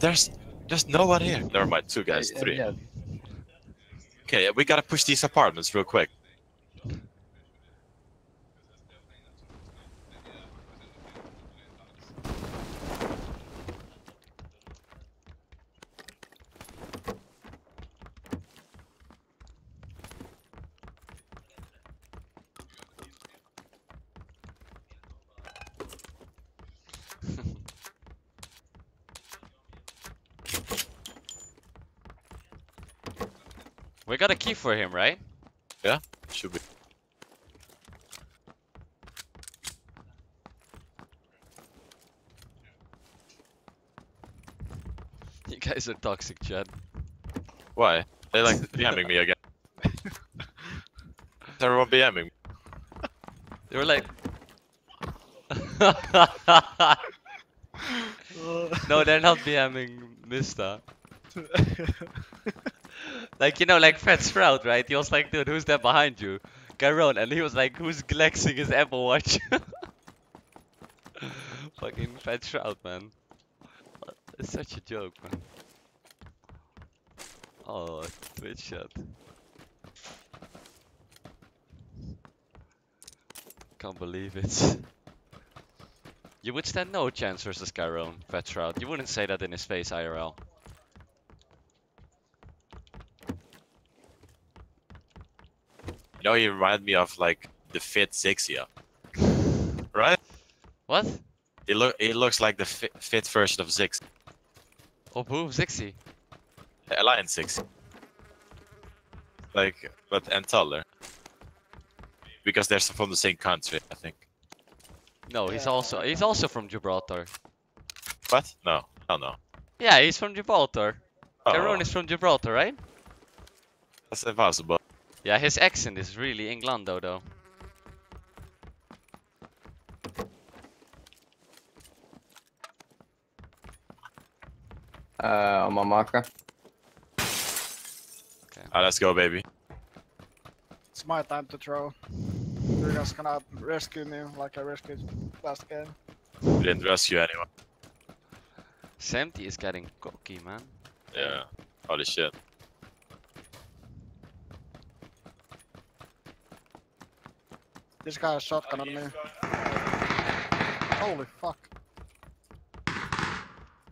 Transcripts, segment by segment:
There's there's no one here. Never mind, two guys, three. Okay, we gotta push these apartments real quick. For him, right? Yeah, should be. You guys are toxic, Chad. Why? They like BMing me again. Is everyone BMing me? They were like. no, they're not BMing Mista. Like you know, like Fred Sprout, right? He was like, dude, who's that behind you? Garon, and he was like, who's glexing his Apple Watch? Fucking Fred Sprout, man. It's such a joke, man. Oh, Twitch shot. Can't believe it. You would stand no chance versus Garon, Fat Shroud. You wouldn't say that in his face, IRL. You know, he reminded me of like the fit Zixia. Right? What? It look he looks like the fit, fit version of Zix. Of who? Zixi? Alliance Zix. Like, but and taller. Because they're from the same country, I think. No, he's also he's also from Gibraltar. What? No. Oh no. Yeah, he's from Gibraltar. Oh, Garon is from Gibraltar, right? that's impossible. Yeah, his accent is really Englando though. Uh, on my marker. Okay. Ah, let's go, baby. It's my time to throw. You're just gonna rescue me like I rescued last game. We didn't rescue anyone. Samty is getting cocky, man. Yeah. Holy shit. This guy has shotgun on me. Holy fuck.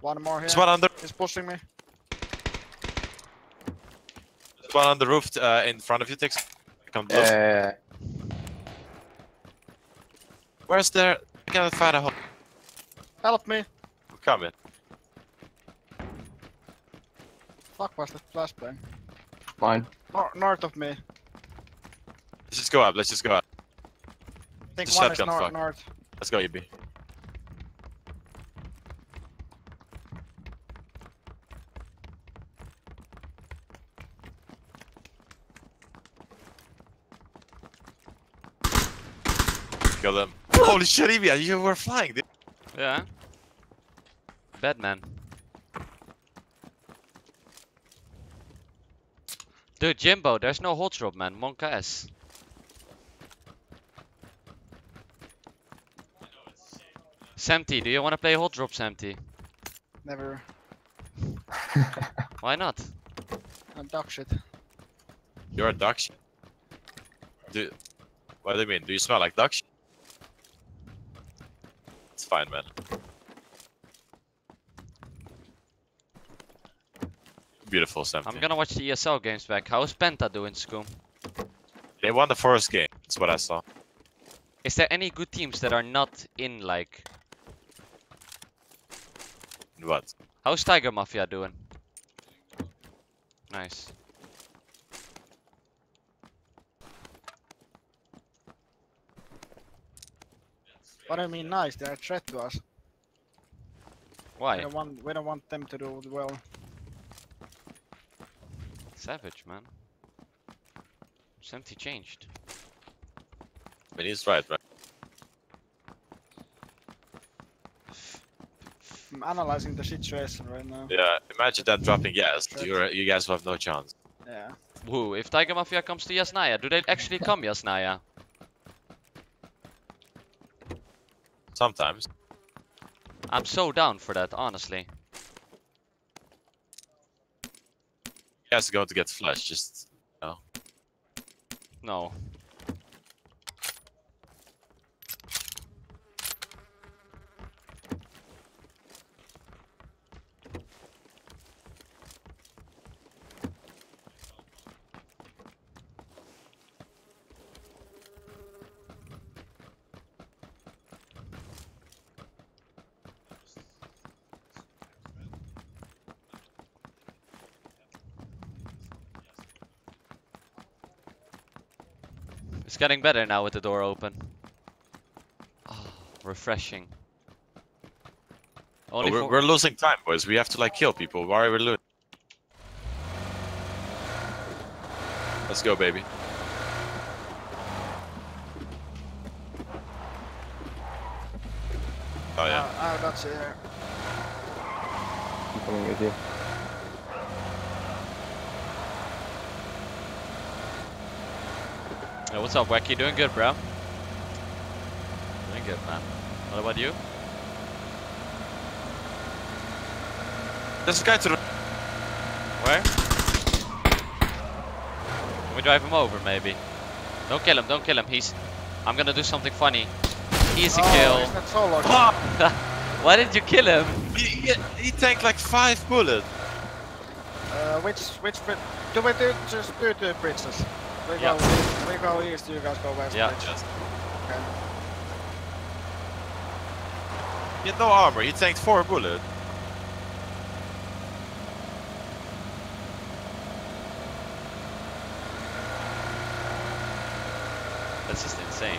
One more here. There's one on the He's pushing me. there's one on the roof uh, in front of you, Tix. Come close. Uh, Where's there? I cannot find a hole. Help me! I'm coming. Fuck was that flashbang? mine. Nor north of me. Let's just go up. Let's just go up. I think The one is shotgun nor fuck. north. Let's go, EB. Kill them. Holy shit, EB, you were flying, dude. Yeah. Batman. Dude, Jimbo, there's no hold drop, man. monkaS. Samty, do you want to play hold drop, Samty? Never. Why not? I'm dog shit. You're a duck shit. Do, what do you mean? Do you smell like duck shit? It's fine, man. Beautiful, Sam. I'm gonna watch the ESL games back. How's Penta doing, Scoom? They won the first game. That's what I saw. Is there any good teams that are not in, like... What? How's Tiger Mafia doing? Nice. What I mean nice, they're a threat to us. We Why? don't want we don't want them to do well. Savage, man. Something changed. I mean, he's right, right? I'm analyzing the situation right now. Yeah, imagine that dropping yes. You're, you guys will have no chance. Yeah. Woo, if Tiger Mafia comes to Yasnaya, do they actually come Yasnaya? Sometimes. I'm so down for that, honestly. You guys are going to get flushed, just... You know. No. It's getting better now with the door open. Oh, refreshing. Oh, we're, we're losing time, boys. We have to like kill people. Why are we losing? Let's go, baby. Oh yeah. Uh, uh, that's it. here. I'm coming with you. Yeah, what's up, Wacky? Doing good, bro? Doing good, man. What about you? There's a guy to the. Where? Can we drive him over, maybe? Don't kill him, don't kill him. He's... I'm gonna do something funny. Easy oh, kill. Is? Why did you kill him? He, he, he tanked like five bullets. Uh, which which bridge? Do we do just do two bridges? We Yeah. Go east, we go east, you guys go west. Yeah. bridge. Just, Okay. he had no armor. He tanked four bullets. That's just insane.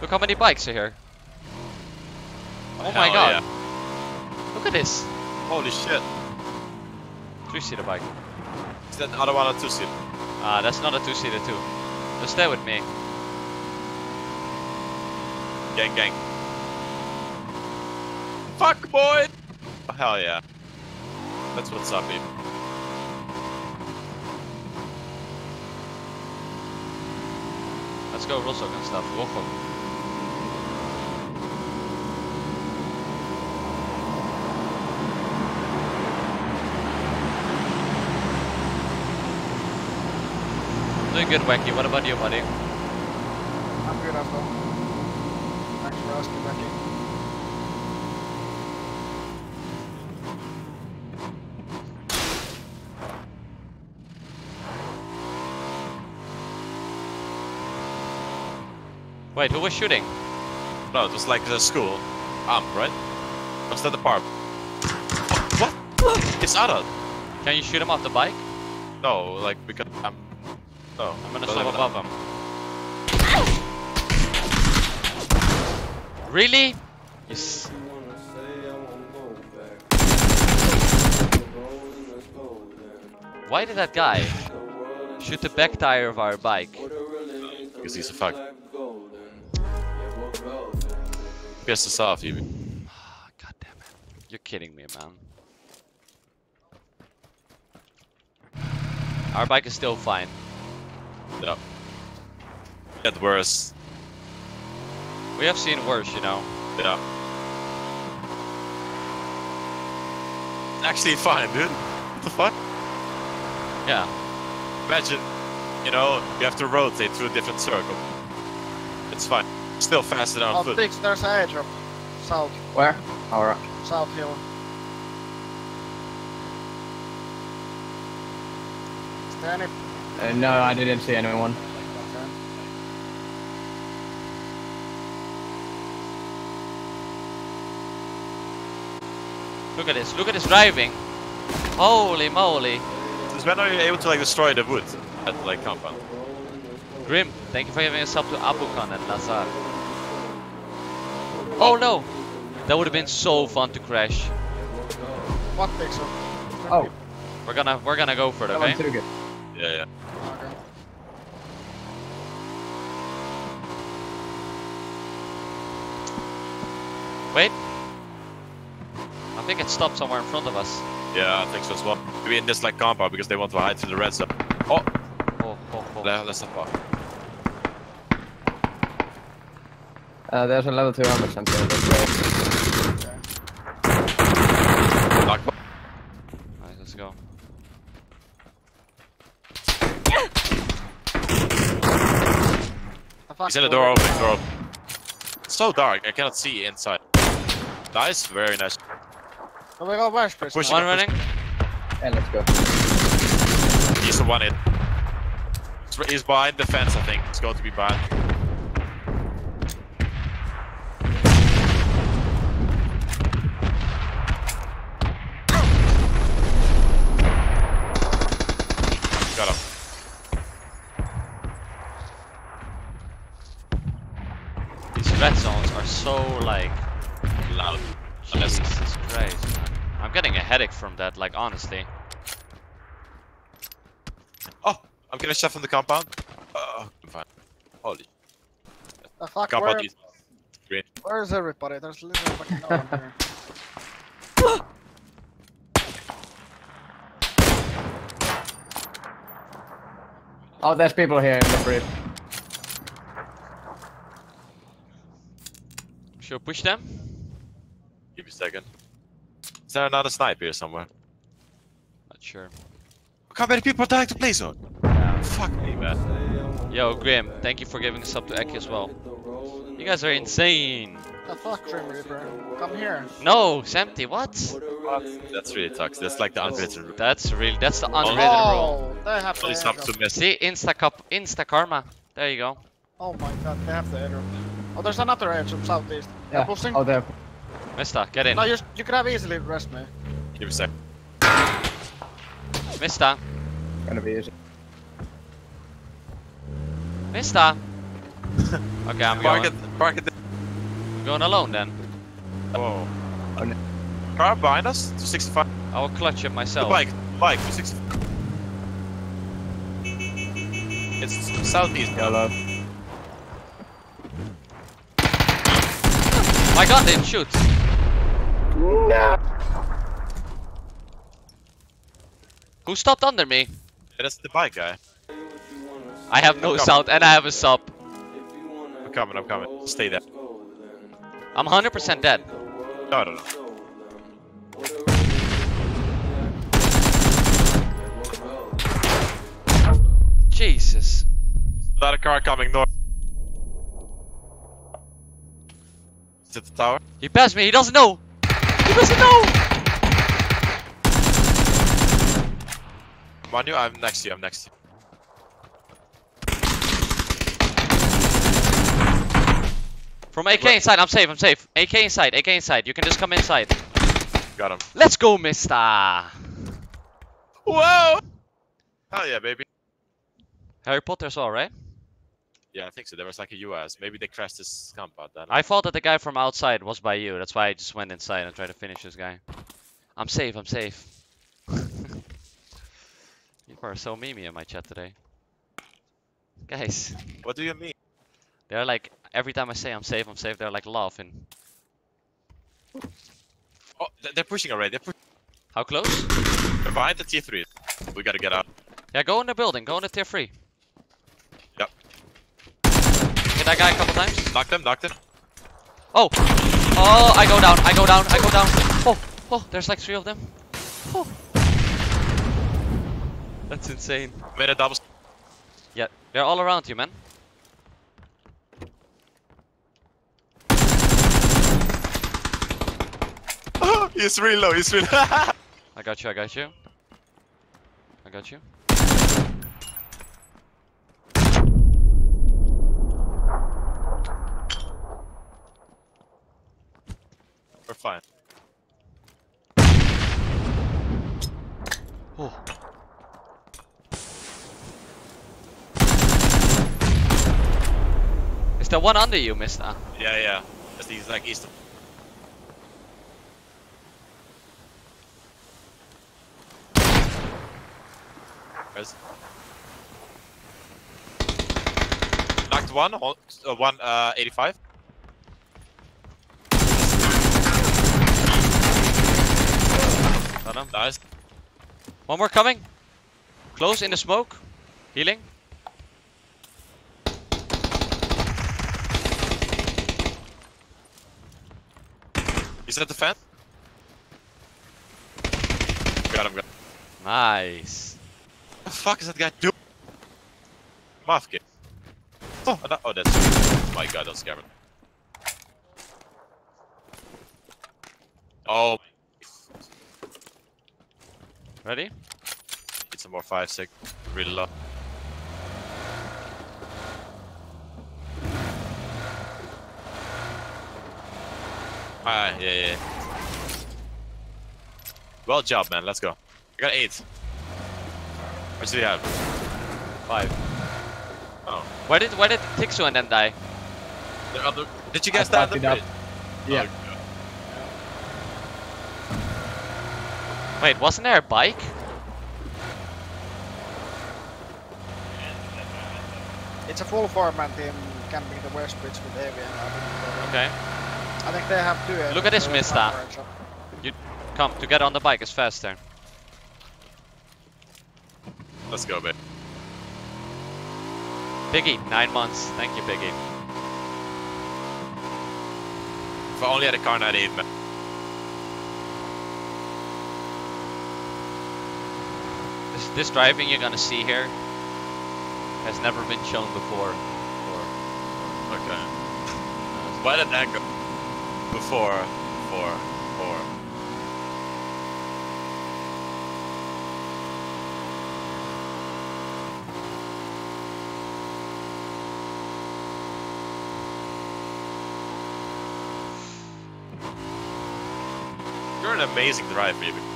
Look how many bikes are here. Oh, oh my god. yeah. Look at this. Holy shit. Three-seater bike. Is that the other one a two-seater? Ah, that's not a two-seater too. Just stay with me. Gang, gang. Fuck, boy! Oh, hell yeah. That's what's up, baby. Let's go Rozhok and stuff. Doing good, Wacky. What about you, buddy? I'm good as well. Thanks for asking, Becky. Wait, who was shooting? No, it was like the school. Armed, right? Was that the park? What? It's Arad. Can you shoot him off the bike? No, like, because I'm... No. I'm gonna swim above him. Really? Yes. Why did that guy shoot the back tire of our bike? Because he's a fuck. Piss us off, you. Ah, God damn it. You're kidding me, man. Our bike is still fine. No. Get worse. We have seen worse, you know. Yeah. Actually fine, dude. What the fuck? Yeah. Imagine, you know, you have to rotate through a different circle. It's fine. Still faster on Oh, foot. Dix, there's an airdrop. South, Where? Alright. South Hill. Is there any... Uh, no, I didn't see anyone. Look at this. Look at this driving. Holy moly. Since when are you able to like destroy the wood at like compound? Grim, thank you for giving us up to Abukan and Lazar. Oh no! That would have been so fun to crash. What Dixon? Oh, We're gonna we're gonna go for it, okay? one's too good. Yeah, yeah. Okay. Wait. I think it stopped somewhere in front of us. Yeah, I think so as well. Maybe in this like compound because they want to hide to the red zone. Oh, Oh, oh, oh. le- let's not walk. Uh, there's a level 2 helmet center in this way. Knock. Alright, let's go. The He's in the door open, door open. It's so dark, I cannot see inside. Nice, very nice. Can we go west, Chris? Push One it. running. And let's go. He's the one hit. He's- He's behind the fence, I think. It's going to be behind. Got him. These red zones are so like Loud. Unless- Jesus Christ. man. I'm getting a headache from that, like honestly. Oh, I'm gonna shot from the compound. Uh, I'm fine. Holy The fuck, compound where, is green. where is everybody? There's literally fucking no one here. Oh, there's people here in the bridge. Should we push them? Give me a second. Is there another sniper here somewhere? Not sure. Look how many people are dying to play zone. Fuck me, man. Yo, Grim, thank you for giving us up to Eki as well. You guys are insane. The fuck, Grim Reaper? Come here. No, it's empty. What? That's really toxic. That's like the unwritten rule. That's real. That's the oh. unwritten rule. Oh, they have the Only up airdrop. to miss. See, insta cup, insta karma. There you go. Oh my god, they have the airdrop. Oh, there's another airdrop southeast. They're Yeah. pushing. Oh, there. Mister, get in. No, you, you could have easily rest me. Give me a sec. Mister, Gonna be easy. Mister. Okay, I'm Park going. it. Park it. I'm going alone then. Whoa. Oh, no. Car behind us. 265. I will clutch it The myself. bike. Bike. 265. It's southeast. Yellow. My gun didn't No. Who stopped under me? That's the bike guy. I have no sound and I have a sub. I'm coming. I'm coming. Stay there. I'm 100% dead. No, no, no. Jesus. Another car coming north. Is it the tower? He passed me. He doesn't know. He doesn't know. I'm on you. I'm next to you. I'm next to you. From AK inside. I'm safe. I'm safe. AK inside. AK inside. You can just come inside. Got him. Let's go, Mister. Whoa! Hell yeah, baby. Harry Potter as well, right? Yeah, I think so. There was like a US. Maybe they crashed this camp out there. I thought that the guy from outside was by you. That's why I just went inside and tried to finish this guy. I'm safe. I'm safe. you are so memey in my chat today. Guys. What do you mean? They're like, every time I say I'm safe, I'm safe, they're like laughing. Oh, they're pushing already. They're pu How close? They're behind the tier 3. We gotta get out. Yeah, go in the building. Go in the tier 3. Hit that guy a couple times. Knocked him, knocked him. Oh! Oh, I go down, I go down, I go down. Oh, oh, there's like three of them. Oh. That's insane. Made a double. Yeah, they're all around you, man. he's really low. He's really. I got you, I got you. I got you. Fine. Oh. Is there one under you, mister? Yeah, yeah. That's he's like east of. Where's- Knocked one, uh, one, uh, 85. Got him. Nice. One more coming. Close in the smoke. Healing. He's at the fence. Got him. Got him. Nice. What the fuck is that guy doing? Mafke. Oh, thought- oh, that's. Oh my god, that's Gavin. Oh, Ready? need some more five six. Really low. Ah, yeah, yeah. Well job, man. Let's go. I got eight. What do you have? Five. Oh, Where did where did Tixu and then die? the other. Did you I guys stand fucked the it up. Yeah. Oh, Wait, wasn't there a bike? It's a full format team camping the West Bridge with Avian. I think, Okay. I think they have two. Look at this, uh, Mista. coverage up. Come, to get on the bike is faster. Let's go, babe. Biggie, nine months. Thank you, Biggie. If I only had a Kar98, man. This, this driving you're gonna see here has never been shown before. before. Okay. Uh, Why did that go? Before, before, before. You're an amazing driver, baby.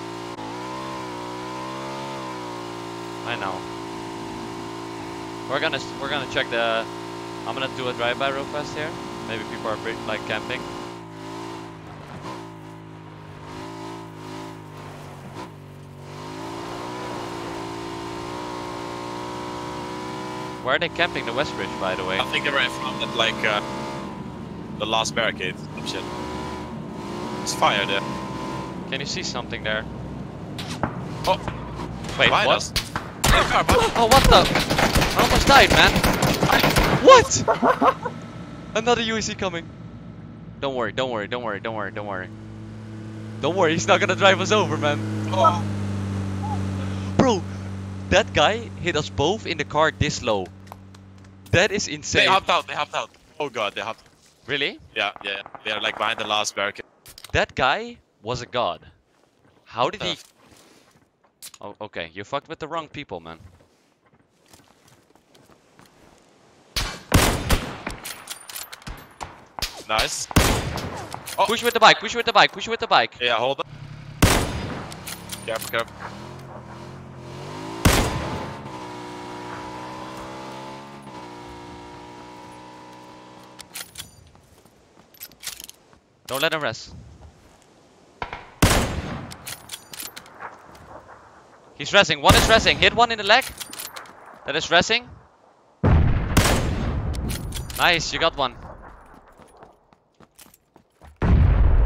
We're gonna we're gonna check the. I'm gonna do a drive-by real fast here. Maybe people are like camping. Where are they camping the West Bridge, by the way? I think they were in front of like uh, the last barricade. Some shit. It's fire there. Can you see something there? Oh, Wait, what? car, Oh, what the? Almost died, man. What? Another UAZ coming. Don't worry, don't worry, don't worry, don't worry, don't worry. Don't worry, he's not gonna drive us over, man. Oh. Bro, that guy hit us both in the car this low. That is insane. They hopped out. They hopped out. Oh god, they hopped. Really? Yeah, yeah. They are like behind the last barricade. That guy was a god. How did he... Uh. Oh, okay, you fucked with the wrong people, man. Nice. Oh. Push with the bike, push with the bike, push with the bike. Yeah, hold on. Careful, careful. Don't let him rest. He's resting. One is resting. Hit one in the leg. That is resting. Nice, you got one.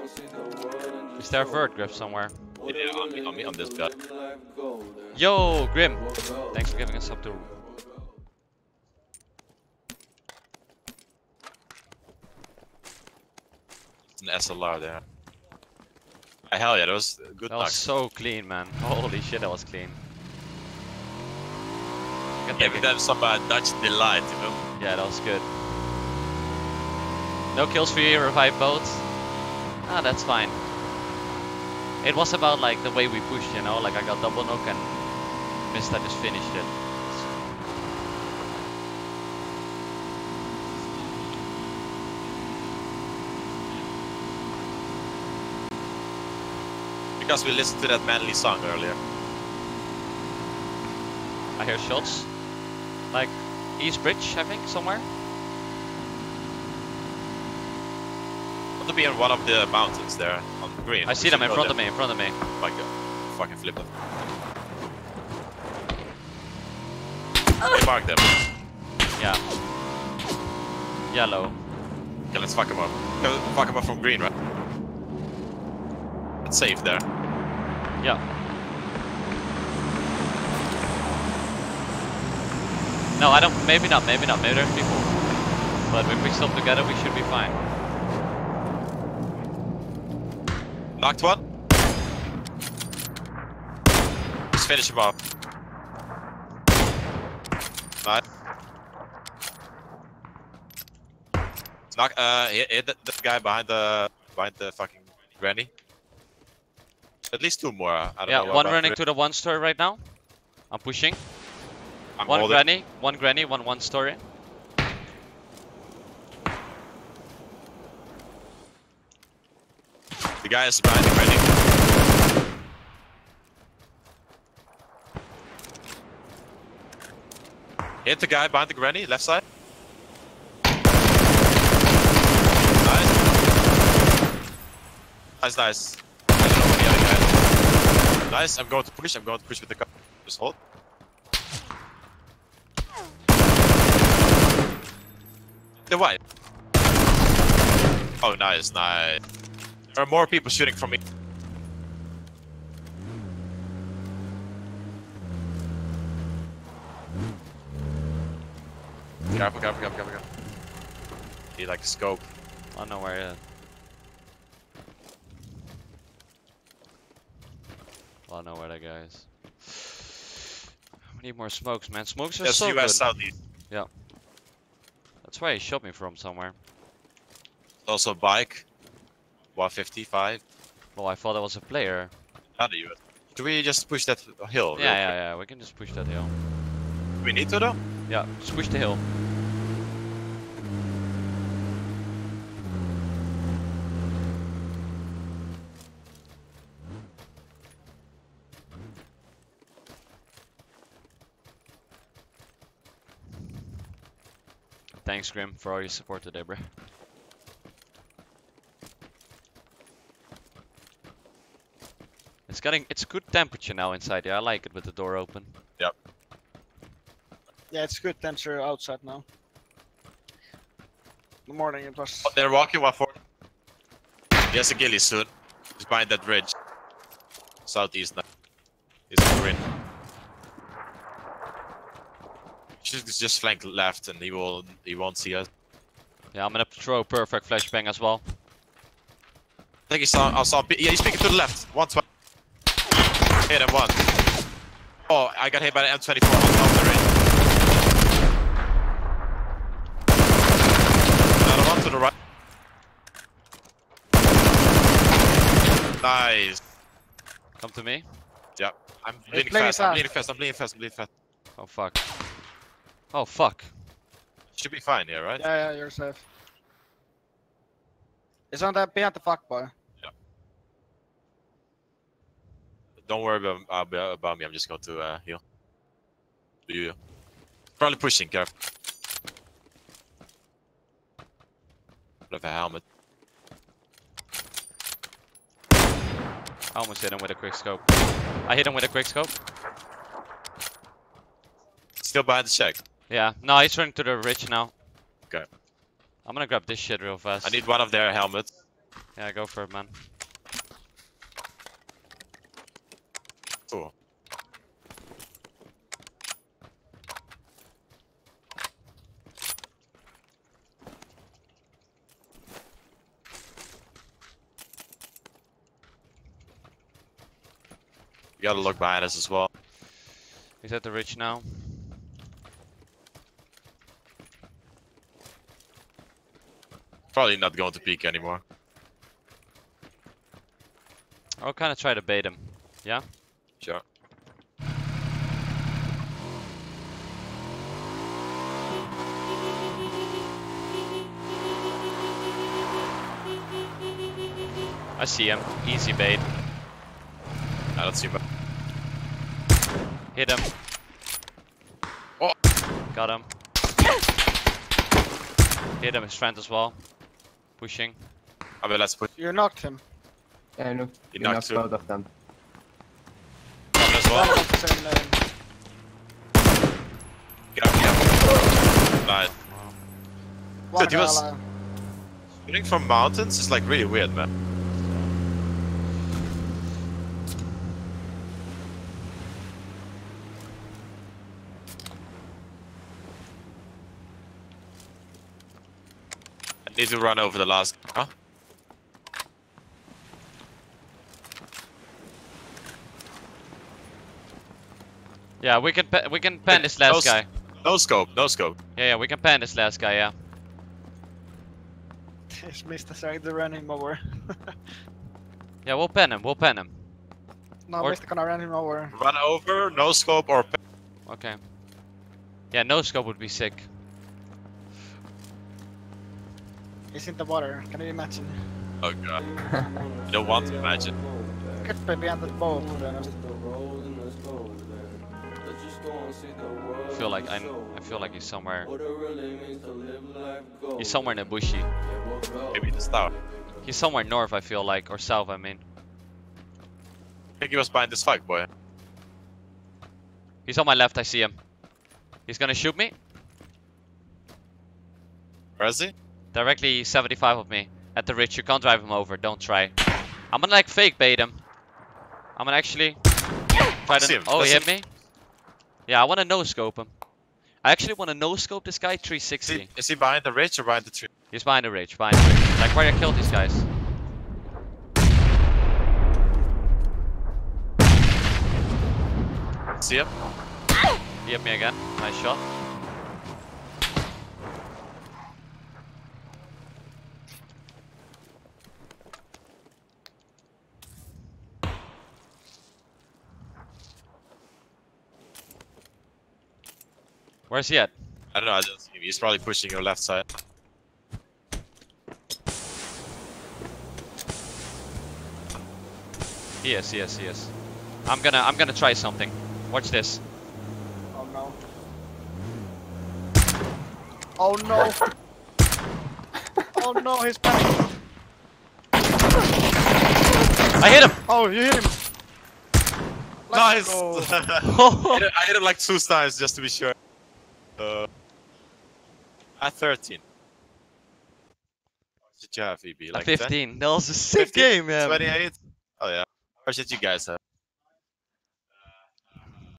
and see the world and just Is there a vert grip somewhere? What Yeah, it on me- on me- on this to bed. live life golden. Yo, Grim. Thanks for giving us up to. We'll go. An SLR there. Ah, hell yeah, that was good That was so clean, man. Holy shit, that was clean. Can Yeah, but it. some uh, Dutch delight, you know. Yeah, that was good. No kills for you, revive both. Ah, that's fine. It was about like the way we pushed, you know, like I got double knock and Mista just finished it. Because we listened to that manly song earlier. I hear shots. Like East Bridge, I think, somewhere. Want to be on one of the mountains there on green. I see them in front of me, in front of me. Oh my god. Fucking flip them. Mark them. Yeah. Yellow. Okay, let's fuck them up. Go fuck them up from green, right? It's safe there. Yeah. No, I don't. Maybe not. Maybe not. Maybe there's people. But if we stop together, we should be fine. Knocked one. Just finish him off. Nice. Knock. Uh, hit, hit the, the guy behind the behind the fucking granny. At least two more. I don't know. Yeah, one running to the one story right now. I'm pushing. I'm One holding. granny, one granny, one one story. The guy is behind the granny. Hit the guy behind the granny, left side. Nice. Nice, nice. I don't know where the other guy is. Nice, I'm going to push, I'm going to push with the car. Just hold. The white. Oh, nice, nice. There are more people shooting from me. Careful, careful, careful, careful, careful. Need like scope. I don't know where it is. I don't know where that guy is. We need more smokes, man. Smokes are That's so US good. Southeast. That's where he shot me from somewhere. Also a bike. 155. Well, I thought it was a player. Another US. Do we just push that hill? Yeah, yeah, quick? yeah. We can just push that hill. We need to though? Yeah, just push the hill. Thanks, Grim, for all your support today, bro. It's getting it's good temperature now inside. Yeah, I like it with the door open. Yep. Yeah, it's good temperature outside now. In the morning it was. Oh, they're walking 140. He has a ghillie soon. He's behind that bridge. Southeast now. He's in green. Should just flank left and he will he won't see us. Yeah, I'm gonna throw a perfect flashbang as well. I think he saw I saw yeah he's peeking to the left. One twenty. Hit him one. Oh I got hit by the M24 on top of the ring. Another one to the right. Nice. Come to me. I'm Hey, bleeding play fast, I'm fast. bleeding fast, I'm bleeding fast, I'm bleeding fast. Oh fuck. Oh fuck. Should be fine here, right? Yeah, yeah, you're safe. It's on that behind the fuck boy. Don't worry about, about, about me, I'm just going to uh, heal. Do you? Probably pushing, careful. Have a helmet. I almost hit him with a quick scope. I hit him with a quick scope. Still behind the check. Yeah. No, he's running to the ridge now. Okay. I'm gonna grab this shit real fast. I need one of their helmets. Yeah, go for it, man. Cool. You gotta look behind us as well. He's at the ridge now. Probably not going to peek anymore. I'll kind of try to bait him. Yeah? Sure. I see him. Easy bait. I don't see him. Hit him. Oh. Got him. Hit him, his friend as well. Pushing. I mean, let's put You knocked him. Yeah, no. You You knocked knocked two. both of them. him as One well. of the same name. Get up, get up. Nice. One Dude, he was- alive. Shooting from mountains is like really weird, man. Need to run over the last. Huh? Yeah, we can pa- we can pan this last Those- guy. No scope, no scope. Yeah, yeah, we can pan this last guy. Yeah. He's Mr. Say the running mower. Yeah, we'll pan him. We'll pan him. no, Or- Mr. gonna run him over. Run over, no scope or. Okay. Yeah, no scope would be sick. He's in the water. Can you imagine? Oh god. I don't want to imagine. Could be behind the boat. to be honest. Hit the road and let's go then. Let's just go and see the world. I feel like I and show I feel like he's somewhere. What it really means to live life golden. He's somewhere in the bushy. Yeah, we'll go. Maybe the star. He's somewhere north. I feel like, or south. I mean. I think he was behind this fight, boy. He's on my left. I see him. He's gonna shoot me Where is he? Directly 75 of me at the ridge. You can't drive him over. Don't try. I'm gonna like fake bait him. I'm gonna actually try to. him. Oh, he hit me. Yeah, I wanna no scope him. I actually wanna no scope this guy Is 360. he, is he behind the ridge or behind the tree? He's behind the ridge. Behind the ridge. Like where I killed these guys. See him? He hit me again. Nice shot. Where's he at? I don't know, I don't see him. He's probably pushing your left side. Yes, yes, he is, he is. I'm gonna I'm gonna try something. Watch this. Oh no. Oh no. oh no, he's back. I hit him! Oh, you hit him. nice! Let's go. I, hit it, I hit it like two times just to be sure. At 13. What did you have, EB? Like 10? 15. That was a sick 15? game, man. 28? Oh yeah. What did you guys have?